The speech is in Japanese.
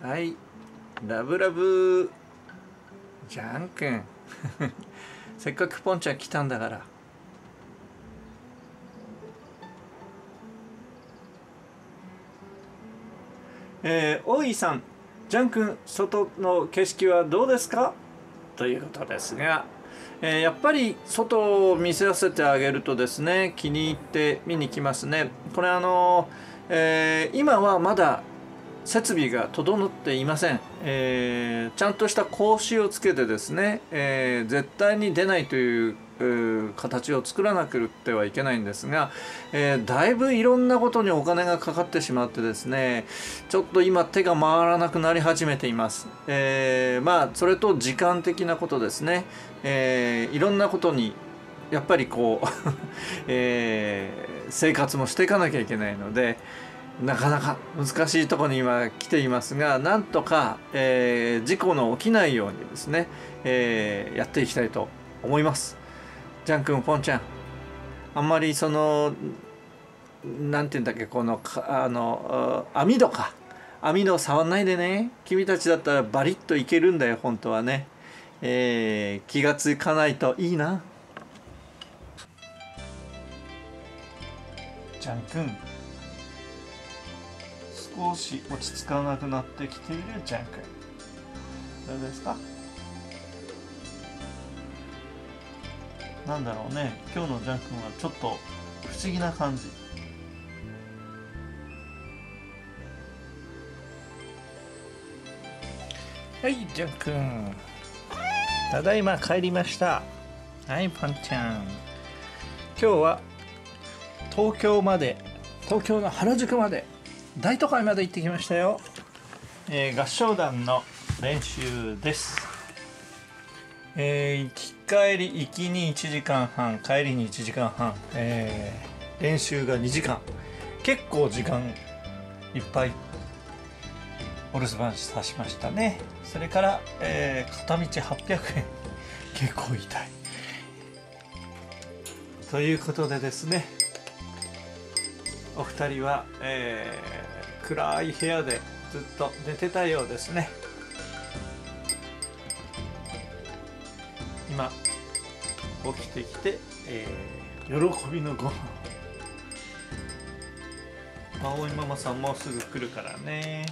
はい。ラブラブ。ジャン君。せっかくポンちゃん来たんだから。えー、大井さん。ジャン君外の景色はどうですか？ということですが、えー、やっぱり外を見せせてあげるとですね気に入って見に来ますね。これあの、えー、今はまだ設備が整っていません、えー、ちゃんとした格子をつけてですね、えー、絶対に出ないという形を作らなくてはいけないんですが、えー、だいぶいろんなことにお金がかかってしまってですねちょっと今手が回らなくなり始めています、えー、まあそれと時間的なことですね、えー、いろんなことにやっぱりこう、え生活もしていかなきゃいけないので、なかなか難しいところに今来ていますがなんとか、えー、事故の起きないようにですね、えー、やっていきたいと思います。ジャン君ポンちゃん。あんまりそのなんて言うんだっけこのあの網戸か。網戸触んないでね。君たちだったらバリッといけるんだよ本当はね、えー、気がつかないといいな。ジャン君少し落ち着かなくなってきているジャン君どうですか？なんだろうね。今日のジャン君はちょっと不思議な感じ。はいジャン君。ただいま帰りました。はいパンちゃん。今日は東京まで東京の原宿まで大都会まで行ってきましたよ、えー、合唱団の練習です。えー、行き帰り行きに1時間半帰りに1時間半、えー、練習が2時間。結構時間いっぱいお留守番さしましたね。それから、えー、片道800円。結構痛い。ということでですねお二人は、えー、暗い部屋でずっと寝てたようですね。今起きてきて、えー、喜びのご飯。葵ママさんもうすぐ来るからね